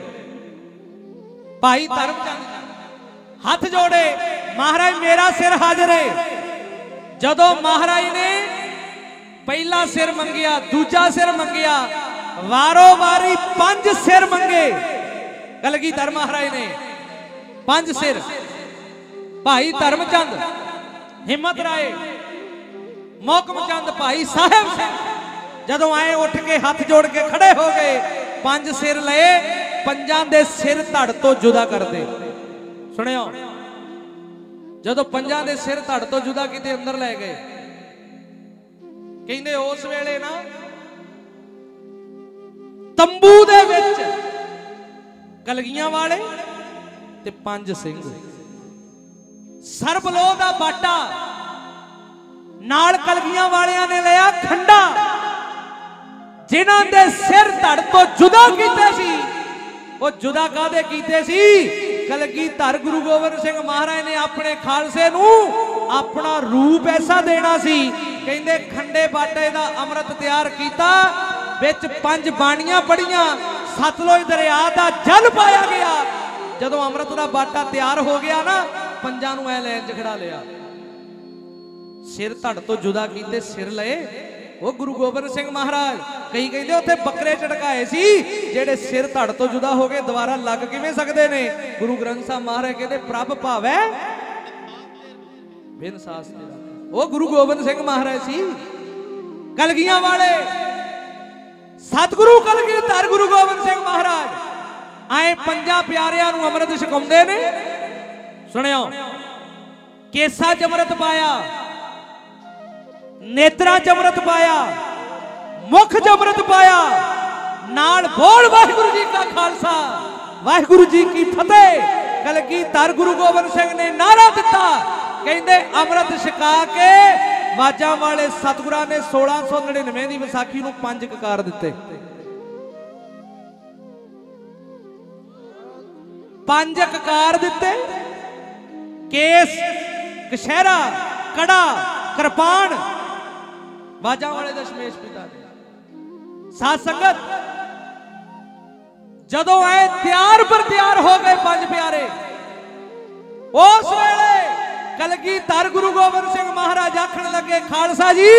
ਭਾਈ ਧਰਮਚੰਦ, ਹੱਥ ਜੋੜੇ, ਮਹਾਰਾਜ ਮੇਰਾ ਸਿਰ ਹਾਜ਼ਰ ਹੈ ਜਦੋਂ ਮਹਾਰਾਜ ਨੇ ਪਹਿਲਾ ਸਿਰ ਮੰਗਿਆ, ਦੂਜਾ ਸਿਰ ਮੰਗਿਆ, ਵਾਰੋ ਵਾਰੀ ਪੰਜ ਸਿਰ ਮੰਗੇ। ਕਲਗੀਧਰ ਮਹਾਰਾਜ ਨੇ? ਪੰਜ ਸਿਰ। ਭਾਈ ਧਰਮਚੰਦ, ਹਿੰਮਤ ਰਾਏ ਮੋਕਮ ਚੰਦ ਭਾਈ ਸਾਹਿਬ ਸਿੰਘ। ਜਦੋਂ ਆਏ, ਉੱਠ ਕੇ ਹੱਥ ਜੋੜ ਕੇ ਖੜੇ ਹੋ ਗਏ। ਪੰਜ ਸਿਰ ਲਏ, ਪੰਜਾਂ ਦੇ ਸਿਰ ਧੜ ਤੋਂ ਜੁਦਾ ਕਰਦੇ। ਸੁਣਿਓ, ਜਦੋਂ ਪੰਜਾਂ ਦੇ ਸਿਰ ਧੜ ਤੋਂ ਜੁਦਾ ਕਿਤੇ ਅੰਦਰ ਲੈ ਗਏ, ਕਹਿੰਦੇ ਉਸ ਵੇਲੇ ਨਾ, ਤੰਬੂ ਦੇ ਵਿੱਚ ਕਲਗੀਆਂ ਵਾਲੇ ਤੇ ਪੰਜ ਸਿੰਘ। ਸਰਬਲੋਹ ਦਾ ਬਾਟਾ ਨਾਲ ਕਲਗੀਆਂ ਵਾਲਿਆਂ ਨੇ ਲਿਆ ਖੰਡਾ। ਜਿਨ੍ਹਾਂ ਦੇ ਸਿਰ ਧੜ ਤੋਂ ਜੁਦਾ ਕੀਤੇ ਸੀ, ਉਹ ਜੁਦਾ ਕਾਦੇ ਕੀਤੇ ਸੀ? ਕਲਗੀ ਧਰ ਗੁਰੂ ਗੋਬਿੰਦ ਸਿੰਘ ਮਹਾਰਾਜ ਨੇ ਆਪਣੇ ਖਾਲਸੇ ਨੂੰ ਆਪਣਾ ਰੂਪ ਐਸਾ ਦੇਣਾ ਸੀ, ਕਹਿੰਦੇ ਖੰਡੇ ਬਾਟੇ ਦਾ ਅੰਮ੍ਰਿਤ ਤਿਆਰ ਕੀਤਾ, ਵਿੱਚ ਪੰਜ ਬਾਣੀਆਂ ਪੜੀਆਂ ਸਤਲੁਜ ਦਰਿਆ ਦਾ ਜਲ ਪਾਇਆ ਗਿਆ। ਜਦੋਂ ਅੰਮ੍ਰਿਤ ਦਾ ਬਾਟਾ ਤਿਆਰ ਹੋ ਗਿਆ ਨਾ, ਪੰਜਾਂ ਨੂੰ ਐ ਲੈਣ 'ਚ ਖੜਾ ਲਿਆ। ਸਿਰ ਧੜ ਤੋਂ ਜੁਦਾ ਕੀਤੇ ਸਿਰ ਲਏ, ਉਹ ਗੁਰੂ ਗੋਬਿੰਦ ਸਿੰਘ ਮਹਾਰਾਜ ਕਈ ਕਹਿੰਦੇ ਉੱਥੇ ਬੱਕਰੇ ਝਟਕਾਏ ਸੀ, ਜਿਹੜੇ ਸਿਰ ਧੜ ਤੋਂ ਜੁਦਾ ਹੋ ਗਏ, ਦੁਬਾਰਾ ਲੱਗ ਕਿਵੇਂ ਸਕਦੇ ਨੇ? ਗੁਰੂ ਗ੍ਰੰਥ ਸਾਹਿਬ ਮਹਾਰਾਜ ਕਹਿੰਦੇ, ਪ੍ਰਭ ਭਾਵੈ ਬਿਨ ਸਾਸ ਤੇਰਾ ਉਹ ਗੁਰੂ ਗੋਬਿੰਦ ਸਿੰਘ ਮਹਾਰਾਜ ਸੀ, ਕਲਗੀਆਂ ਵਾਲੇ। ਸਤਿਗੁਰੂ ਕਲਗੀਧਰ ਗੁਰੂ ਗੋਬਿੰਦ ਸਿੰਘ ਮਹਾਰਾਜ। ਆਏ ਪੰਜਾਂ ਪਿਆਰਿਆਂ ਨੂੰ ਅੰਮ੍ਰਿਤ ਛਕਾਉਂਦੇ ਨੇ। ਸੁਣਿਓ, ਕੇਸਾ ਚ ਅੰਮ੍ਰਿਤ ਪਾਇਆ, ਨੇਤਰਾਂ ਚ ਅੰਮ੍ਰਿਤ ਪਾਇਆ। ਮੁਖ ਚ ਅੰਮ੍ਰਿਤ ਪਾਇਆ। ਨਾਲ ਬੋਲ ਵਾਹਿਗੁਰੂ ਜੀ ਕਾ ਖਾਲਸਾ। ਵਾਹਿਗੁਰੂ ਜੀ ਕੀ ਫਤਿਹ। ਕਲਗੀ ਧਰ ਗੁਰੂ ਗੋਬਿੰਦ ਸਿੰਘ ਨੇ ਨਾਰਾ ਦਿੱਤਾ। ਕਹਿੰਦੇ ਅੰਮ੍ਰਿਤ ਛਕਾ ਕੇ ਵਾਜਾਂ ਵਾਲੇ ਸਤਿਗੁਰਾਂ ਨੇ 1699 ਦੀ ਵਿਸਾਖੀ ਨੂੰ ਪੰਜ ਕਕਾਰ ਦਿੱਤੇ। ਪੰਜ ਕਕਾਰ ਦਿੱਤੇ। ਕੇਸ ਕਸ਼ਹਿਰਾ ਕੜਾ, ਕਿਰਪਾਨ। ਬਾਜਾਂ ਵਾਲੇ ਦਸ਼ਮੇਸ਼ ਪਿਤਾ ਦੇ ਸਾਧ ਸੰਗਤ, ਜਦੋਂ ਐ ਤਿਆਰ ਪਰ ਤਿਆਰ ਹੋ ਗਏ ਪੰਜ ਪਿਆਰੇ, ਉਸ ਵੇਲੇ ਕਲਗੀ ਗੁਰੂ ਗੋਬਿੰਦ ਸਿੰਘ ਮਹਾਰਾਜ ਆਖਣ ਲੱਗੇ, ਖਾਲਸਾ ਜੀ,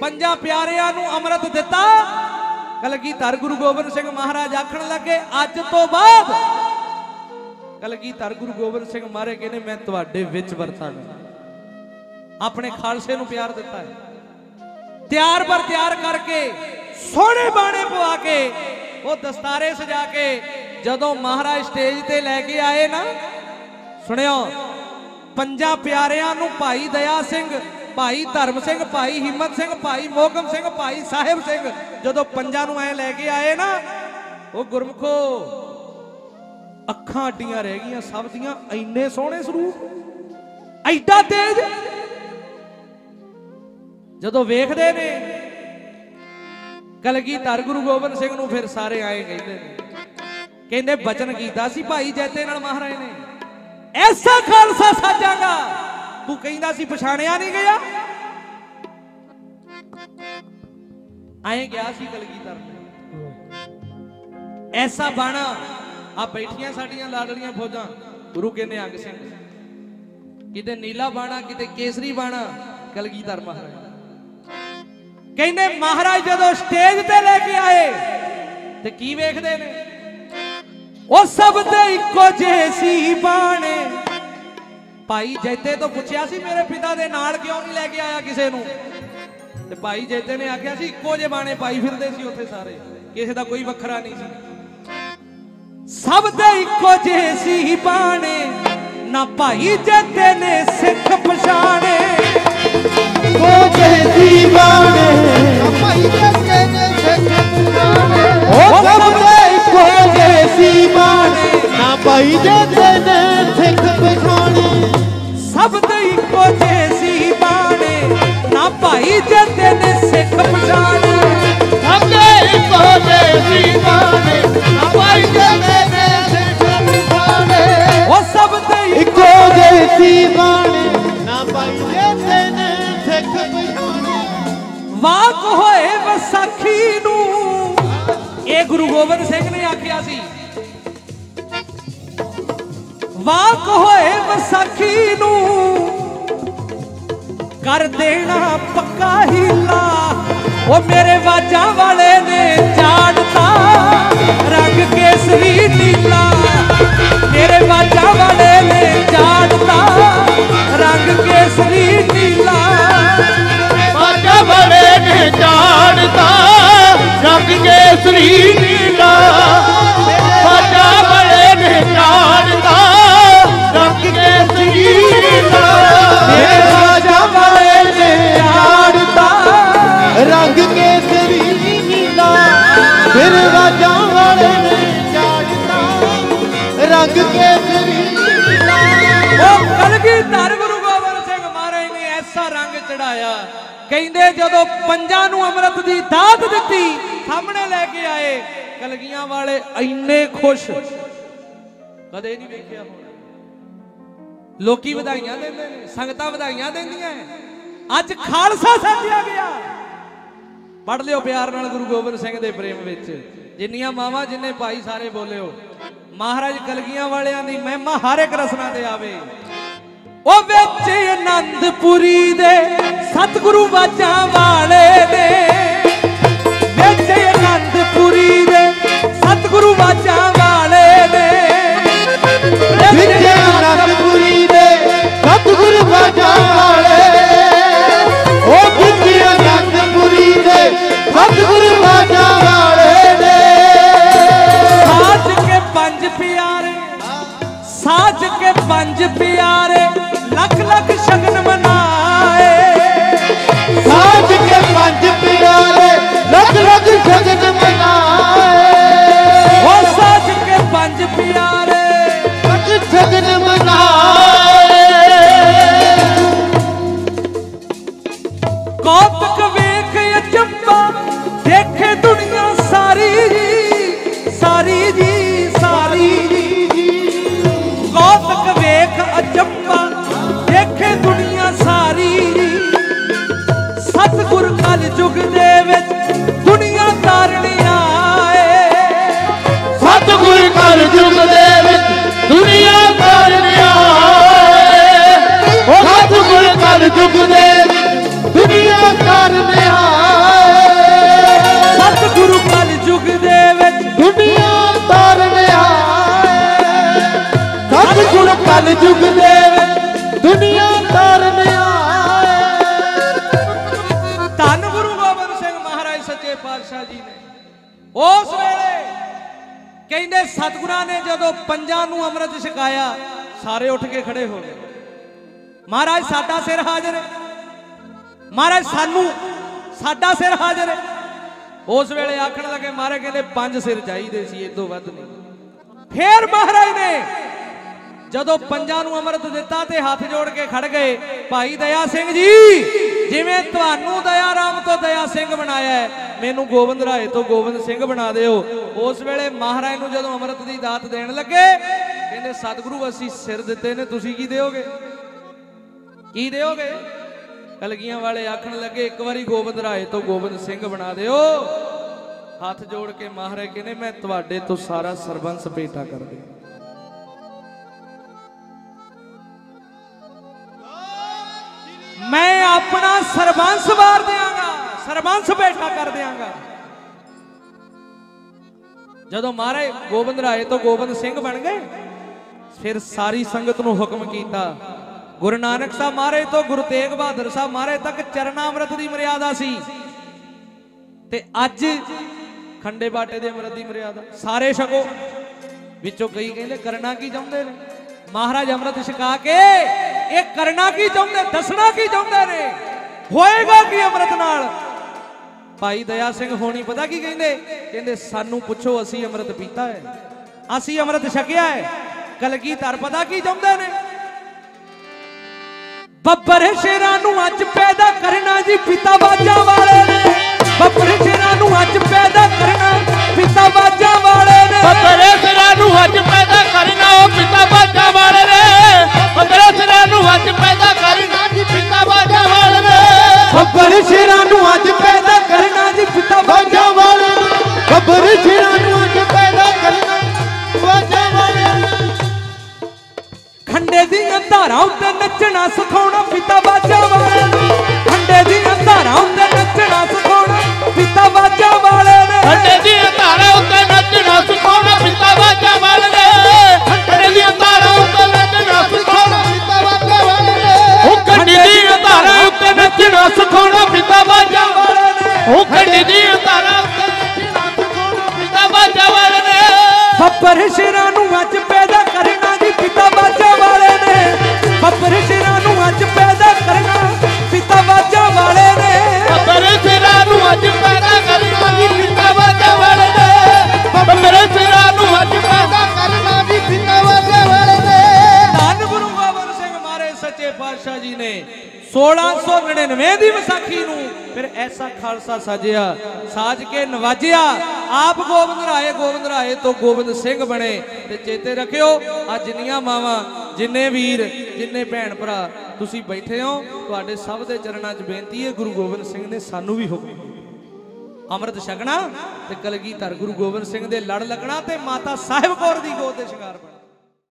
ਪੰਜਾਂ ਪਿਆਰਿਆਂ ਨੂੰ ਅੰਮ੍ਰਿਤ ਦਿੱਤਾ। ਕਲਗੀ ਧਰ ਗੁਰੂ ਗੋਬਿੰਦ ਸਿੰਘ ਮਹਾਰਾਜ ਆਖਣ ਲੱਗੇ, ਅੱਜ ਤੋਂ ਬਾਅਦ ਕਲਗੀ ਧਰ ਗੁਰੂ ਗੋਬਿੰਦ ਸਿੰਘ ਮਹਾਰਾਜ ਕਹਿੰਦੇ, ਮੈਂ ਤੁਹਾਡੇ ਵਿੱਚ ਵਰਤਾਂਗਾ। ਆਪਣੇ ਖਾਲਸੇ ਨੂੰ ਪਿਆਰ ਦਿੱਤਾ ਹੈ। ਤਿਆਰ ਪਰ ਤਿਆਰ ਕਰਕੇ ਸੋਹਣੇ ਬਾਣੇ ਪਵਾ ਕੇ, ਉਹ ਦਸਤਾਰੇ ਸਜਾ ਕੇ ਜਦੋਂ ਮਹਾਰਾਜ ਸਟੇਜ ਤੇ ਲੈ ਕੇ ਆਏ ਨਾ, ਸੁਣਿਓ, ਪੰਜਾਂ ਪਿਆਰਿਆਂ ਨੂੰ ਭਾਈ ਦਇਆ ਸਿੰਘ, ਭਾਈ ਧਰਮ ਸਿੰਘ, ਭਾਈ ਹਿੰਮਤ ਸਿੰਘ, ਭਾਈ ਮੋਗਮ ਸਿੰਘ, ਭਾਈ ਸਾਹਿਬ ਸਿੰਘ, ਜਦੋਂ ਪੰਜਾਂ ਨੂੰ ਐ ਲੈ ਕੇ ਆਏ ਨਾ, ਉਹ ਗੁਰਮਖੋ, ਅੱਖਾਂ ਅੱਡੀਆਂ ਰਹਿ ਗਈਆਂ, ਸਭ ਦੀਆਂ ਐਨੇ ਸੋਹਣੇ ਸਰੂਪ, ਐਡਾ ਤੇਜ। ਜਦੋਂ ਵੇਖਦੇ ਨੇ ਕਲਗੀਧਰ ਗੁਰੂ ਗੋਬਿੰਦ ਸਿੰਘ ਨੂੰ ਫਿਰ ਸਾਰੇ ਆਏ ਕਹਿੰਦੇ ਨੇ। ਕਹਿੰਦੇ ਬਚਨ ਕੀਤਾ ਸੀ ਭਾਈ ਜੈਤੇ ਨਾਲ ਮਹਾਰਾਜ ਨੇ। ਐਸਾ ਖਾਲਸਾ ਸਾਜਾਂਗਾ। ਤੂੰ ਕਹਿੰਦਾ ਸੀ ਪਛਾਣਿਆ ਨਹੀਂ ਗਿਆ। ਆਏ ਗਿਆ ਸੀ ਕਲਗੀਧਰ ਨੇ। ਐਸਾ ਬਾਣਾ ਆ ਬੈਠੀਆਂ ਸਾਡੀਆਂ ਲਾਡਲੀਆਂ ਫੌਜਾਂ, ਗੁਰੂ ਕਹਿੰਦੇ ਅੰਗ ਸਿੰਘ। ਕਿਤੇ ਨੀਲਾ ਬਾਣਾ, ਕਿਤੇ ਕੇਸਰੀ ਬਾਣਾ, ਕਲਗੀਧਰ ਮਹਾਰਾਜ। ਕਹਿੰਦੇ, ਮਹਾਰਾਜ ਜਦੋਂ ਸਟੇਜ ਤੇ ਲੈ ਕੇ ਆਏ, ਤੇ ਕੀ ਵੇਖਦੇ ਨੇ? ਉਹ ਸਭ ਦੇ ਇੱਕੋ ਜਿਹੇ ਸੀ ਬਾਣੇ। ਭਾਈ ਜੈਤੇ ਤੋਂ ਪੁੱਛਿਆ ਸੀ, ਮੇਰੇ ਪਿਤਾ ਦੇ ਨਾਲ ਕਿਉਂ ਨਹੀਂ ਲੈ ਕੇ ਆਇਆ ਕਿਸੇ ਨੂੰ? ਤੇ ਭਾਈ ਜੈਤੇ ਨੇ ਆਖਿਆ ਸੀ, ਇੱਕੋ ਜਿਹੇ ਬਾਣੇ ਪਾਈ ਫਿਰਦੇ ਸੀ ਉੱਥੇ ਸਾਰੇ। ਕਿਸੇ ਦਾ ਕੋਈ ਵੱਖਰਾ ਨਹੀਂ ਸੀ। ਸਭ ਦੇ ਇੱਕੋ ਜਿਹੇ ਸੀ ਬਾਣੇ। ਨਾ ਭਾਈ ਜੈਤੇ ਨੇ ਸਿੱਖ ਪਛਾਣ ਨਾ ਨੇ ਸਿੱਖ ਪਛਾਣੇ ਸਭ ਦੇ ਇੱਕੋ ਜਿਹੇ ਸੀ ਬਾਣੇ। ਨਾ ਭਾਈ ਜੈਤੇ ਨੇ ਸਿੱਖ ਪਛਾਣੇ ਸਭ ਦੇ ਇੱਕੋ ਜਿਹੇ ਸੀ ਬਾਣੇ। ਨਾ ਭਾਈ ਜੱਗੇ ਨੇ ਸਿੱਖ ਪਛਾਣੇ ਉਹ ਸਭ ਦੇ ਇੱਕੋ ਜਿਹੇ ਸੀ ਬਾਣੇ। ਨਾ ਭਾਈ ਜੱਗੇ ਨੇ ਸਿੱਖ ਪਛਾਣੇ ਵਾਕ ਹੋਏ ਵਸਾਖੀ ਨੂੰ। ਇਹ ਗੁਰੂ ਗੋਬਿੰਦ ਸਿੰਘ ਵਾਕ ਹੋਏ ਵਿਸਾਖੀ ਨੂੰ। ਕਰ ਦੇਣਾ ਪੱਕਾ ਹੀਲਾ। ਉਹ ਮੇਰੇ ਵਾਜਾਂ ਵਾਲੇ ਨੇ ਝਾੜਤਾ ਲੋਕੀ ਵਧਾਈਆਂ ਦਿੰਦੇ ਨੇ, ਸੰਗਤਾਂ ਵਧਾਈਆਂ ਦਿੰਦੀਆਂ ਅੱਜ ਖਾਲਸਾ ਸਾਜਿਆ ਗਿਆ। ਪੜ ਲਿਓ ਪਿਆਰ ਨਾਲ ਗੁਰੂ ਗੋਬਿੰਦ ਸਿੰਘ ਦੇ ਪ੍ਰੇਮ ਵਿੱਚ। ਜਿੰਨੀਆਂ ਮਾਵਾਂ ਜਿੰਨੇ ਭਾਈ ਸਾਰੇ ਬੋਲਿਓ, ਮਹਾਰਾਜ ਕਲਗੀਆਂ ਵਾਲਿਆਂ ਦੀ ਮਹਿਮਾ ਹਰ ਇੱਕ ਰਸਨਾ ਤੇ ਆਵੇ। ਉਹ ਵਿੱਚ ਆਨੰਦਪੁਰੀ ਦੇ ਸਤਿਗੁਰੂ ਬਾਜਾਂ ਵਾਲੇ ਦੇ। ਵਿੱਚ ਆਨੰਦਪੁਰੀ ਦੇ ਸਤਿਗੁਰੂ ਬਾਜਾਂ ਕੇ ਪੰਜ ਦੁਨੀਆ ਤਾਰਨ ਆਏ। ਧੰਨ ਗੁਰੂ ਗੋਬਿੰਦ ਸਿੰਘ ਮਹਾਰਾਜ ਸੱਚੇ ਪਾਤਸ਼ਾਹ ਜੀ ਨੇ। ਉਸ ਵੇਲੇ ਕਹਿੰਦੇ ਸਤਿਗੁਰਾਂ ਨੇ ਜਦੋਂ ਪੰਜਾਂ ਨੂੰ ਅੰਮ੍ਰਿਤ ਛਕਾਇਆ, ਸਾਰੇ ਉੱਠ ਕੇ ਖੜੇ ਹੋ ਗਏ। ਮਹਾਰਾਜ, ਸਾਡਾ ਸਿਰ ਹਾਜ਼ਰ ਹੈ। ਮਹਾਰਾਜ, ਸਾਨੂੰ, ਸਾਡਾ ਸਿਰ ਹਾਜ਼ਰ ਹੈ। ਉਸ ਵੇਲੇ ਆਖਣ ਲੱਗੇ, ਮਹਾਰਾਜ ਕਹਿੰਦੇ, ਪੰਜ ਸਿਰ ਚਾਹੀਦੇ ਸੀ, ਇਹ ਤੋਂ ਵੱਧ ਨਹੀਂ। ਫੇਰ ਮਹਾਰਾਜ ਨੇ ਜਦੋਂ ਪੰਜਾਂ ਨੂੰ ਅੰਮ੍ਰਿਤ ਦਿੱਤਾ ਤੇ ਹੱਥ ਜੋੜ ਕੇ ਖੜ ਗਏ, ਭਾਈ ਦਇਆ ਸਿੰਘ ਜੀ, ਜਿਵੇਂ ਤੁਹਾਨੂੰ ਦਇਆ ਰਾਮ ਤੋਂ ਦਇਆ ਸਿੰਘ ਬਣਾਇਆ ਹੈ, ਮੈਨੂੰ ਗੋਬਿੰਦ ਰਾਏ ਤੋਂ ਗੋਬਿੰਦ ਸਿੰਘ ਬਣਾ ਦਿਓ। ਉਸ ਵੇਲੇ ਮਹਾਰਾਜ ਨੂੰ ਜਦੋਂ ਅੰਮ੍ਰਿਤ ਦੀ ਦਾਤ ਦੇਣ ਲੱਗੇ, ਕਹਿੰਦੇ, ਸਤਿਗੁਰੂ, ਅਸੀਂ ਸਿਰ ਦਿੱਤੇ ਨੇ, ਤੁਸੀਂ ਕੀ ਦਿਓਗੇ? ਕੀ ਦਿਓਗੇ? ਕਲਗੀਆਂ ਵਾਲੇ ਆਖਣ ਲੱਗੇ, ਇੱਕ ਵਾਰੀ ਗੋਬਿੰਦ ਰਾਏ ਤੋਂ ਗੋਬਿੰਦ ਸਿੰਘ ਬਣਾ ਦਿਓ। ਹੱਥ ਜੋੜ ਕੇ ਮਹਾਰਾਜ ਕਹਿੰਦੇ, ਮੈਂ ਤੁਹਾਡੇ ਤੋਂ ਸਾਰਾ ਸਰਬੰਸ ਭੇਟਾ ਕਰ ਦਿਆਂ। ਸਰਬੰਸ ਵਾਰ ਦਿਆਂਗਾ, ਸਰਬੰਸ ਬੈਠਾ ਕਰ ਦਿਆਂਗਾ। ਜਦੋਂ ਮਹਾਰਾਜ ਗੋਬਿੰਦ ਰਾਏ ਤੋਂ ਗੋਬਿੰਦ ਸਿੰਘ ਬਣ ਗਏ, ਫਿਰ ਸਾਰੀ ਸੰਗਤ ਨੂੰ ਹੁਕਮ ਕੀਤਾ। ਗੁਰੂ ਨਾਨਕ ਸਾਹਿਬ ਮਹਾਰਾਜ ਤੋਂ, ਗੁਰੂ ਤੇਗ ਬਹਾਦਰ ਸਾਹਿਬ ਮਹਾਰਾਜ ਤੱਕ ਚਰਨਾਮ੍ਰਿਤ ਦੀ ਮਰਿਆਦਾ ਸੀ। ਤੇ ਅੱਜ ਖੰਡੇ ਬਾਟੇ ਦੇ ਅੰਮ੍ਰਿਤ ਦੀ ਮਰਿਆਦਾ। ਸਾਰੇ ਛਕੋ। ਵਿੱਚੋਂ ਕਈ ਕਹਿੰਦੇ, ਕਰਨਾ ਕੀ ਚਾਹੁੰਦੇ ਨੇ? ਮਹਾਰਾਜ ਅੰਮ੍ਰਿਤ ਛਕਾ ਕੇ, ਇਹ ਕਰਨਾ ਕੀ ਚਾਹੁੰਦੇ, ਦੱਸਣਾ ਕੀ ਚਾਹੁੰਦੇ ਨੇ? ਹੋਏਗਾ ਕੀ ਅੰਮ੍ਰਿਤ ਨਾਲ? ਭਾਈ ਦਇਆ ਸਿੰਘ ਹੋਣੀ ਪਤਾ ਕੀ ਕਹਿੰਦੇ? ਕਹਿੰਦੇ, ਸਾਨੂੰ ਪੁੱਛੋ, ਅਸੀਂ ਅੰਮ੍ਰਿਤ ਪੀਤਾ ਹੈ। ਅਸੀਂ ਅੰਮ੍ਰਿਤ ਛਕਿਆ ਹੈ। ਕਲਗੀਧਰ ਪਤਾ ਕੀ ਚਾਹੁੰਦੇ ਨੇ? ਬੱਬਰ ਸ਼ੇਰਾਂ ਨੂੰ ਅੱਜ ਪੈਦਾ ਕਰਨਾ ਜੀ ਪਿਤਾ ਬਾਜਾਂ ਵਾਲੇ ਨੇ। ਬੱਬਰ ਸ਼ੇਰਾਂ ਨੂੰ ਅੱਜ ਪੈਦਾ ਕਰਨਾ ਪਿਤਾ ਬਾਜਾਂ ਵਾਲੇ ਨੇ। ਬੱਬਰੇ ਸਿਰਾਂ ਨੂੰ ਅੱਜ ਪੈਦਾ ਕਰਨਾ ਉਹ ਪਿਤਾ ਬਾਜਾ ਵਾਲੇ ਨੇ। ਬੱਬਰੇ ਸਿਰਾਂ ਨੂੰ ਅੱਜ ਪੈਦਾ ਕਰਨਾ ਪਿਤਾ ਬਾਜਾ ਵਾਲੇ ਨੇ ਬੱਬਰ ਸ਼ੇਰਾਂ ਨੂੰ ਅੱਜ ਪੈਦਾ ਕਰਨਾ ਜੀ ਪਿਤਾ ਬਾਜਾਂ ਵਾਲੇ ਨੇ ਬੱਬਰੇ ਸਿਰਾਂ ਨੂੰ ਅੱਜ ਪੈਦਾ ਕਰਨਾ ਬਾਜਾ ਵਾਲੇ ਨੇ ਖੰਡੇ ਦੀਆਂ ਧਾਰਾਂ ਉੱਤੇ ਨੱਚਣਾ, ਸਿਖਾਉਣਾ, ਪਿਤਾ ਬਾਜਾਂ ਵਾਲੇ। ਵਾਲੇ ਨੇ। ਬੱਬਰ ਸ਼ੇਰਾਂ ਨੂੰ ਅੱਜ ਪੈਦਾ ਕਰਨਾ ਜੀ ਪਿਤਾ ਬਾਜਾਂ ਵਾਲੇ ਨੇ। ਬੱਬਰ ਸ਼ੇਰਾਂ ਨੂੰ ਅੱਜ ਪੈਦਾ ਕਰਨਾ ਪਿਤਾ ਬਾਜਾਂ ਵਾਲੇ ਨੇ। ਬੱਬਰੇ ਸਿਰਾਂ ਨੂੰ ਅੱਜ ਪੈਦਾ ਕਰਨਾ ਜੀ ਪਿਤਾ ਬਾਜਾ ਵਾਲੇ ਨੇ। ਬੱਬਰੇ ਸਿਰਾਂ ਨੂੰ ਅੱਜ ਪੈਦਾ ਕਰਨਾ ਜੀ ਪਿਤਾ ਬਾਜਾ ਵਾਲੇ ਨੇ। ਧੰਨ ਗੁਰੂ ਗੋਬਿੰਦ ਸਿੰਘ ਮਹਾਰਾਜ ਸੱਚੇ ਪਾਤਸ਼ਾਹ ਜੀ ਨੇ 1699 ਦੀ ਵਿਸਾਖੀ ਨੂੰ ਐਸਾ ਖਾਲਸਾ ਸਾਜਿਆ, ਸਾਜ ਕੇ ਨਵਾਜਿਆ। ਆਪ ਗੋਬਿੰਦ ਰਾਏ ਗੋਬਿੰਦ ਰਾਏ ਤੋਂ ਗੋਬਿੰਦ ਸਿੰਘ ਬਣੇ ਤੇ ਚੇਤੇ ਰੱਖਿਓ ਆ ਜਿੰਨੀਆਂ ਮਾਵਾਂ, ਜਿੰਨੇ ਵੀਰ, ਜਿੰਨੇ ਭੈਣ ਭਰਾ, ਤੁਸੀਂ ਬੈਠੇ ਹੋ, ਤੁਹਾਡੇ ਸਭ ਦੇ ਚਰਨਾਂ 'ਚ ਬੇਨਤੀ ਹੈ, ਗੁਰੂ ਗੋਬਿੰਦ ਸਿੰਘ ਨੇ ਸਾਨੂੰ ਵੀ ਹੁਕਮ ਅੰਮ੍ਰਿਤ ਛਕਣਾ ਤੇ ਕਲਗੀਧਰ, ਗੁਰੂ ਗੋਬਿੰਦ ਸਿੰਘ ਦੇ ਲੜ ਲੱਗਣਾ ਤੇ ਮਾਤਾ ਸਾਹਿਬ ਕੌਰ ਦੀ ਗੋਦ ਦੇ ਸ਼ਿੰਗਾਰ ਬਣਨਾ